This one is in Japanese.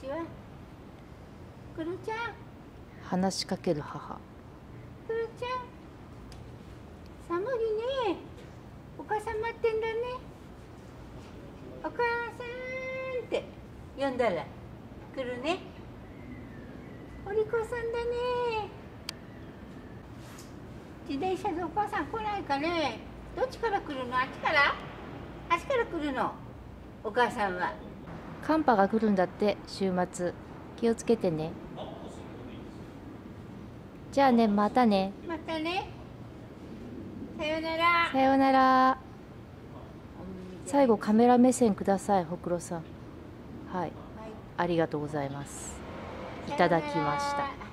ちは。くるちゃん。話しかける母。くるちゃん。寒いね。お母さん待ってんだね。お母さんって。呼んだら来るね。お利口さんだね。自転車でお母さん来ないかね。どっちから来るの？あっちから？あっちから来るの？お母さんは寒波が来るんだって週末。気をつけてね。じゃあねまたね。またね。さよなら。さようなら。最後カメラ目線くださいほくろさん。はい。はい。ありがとうございます。いただきました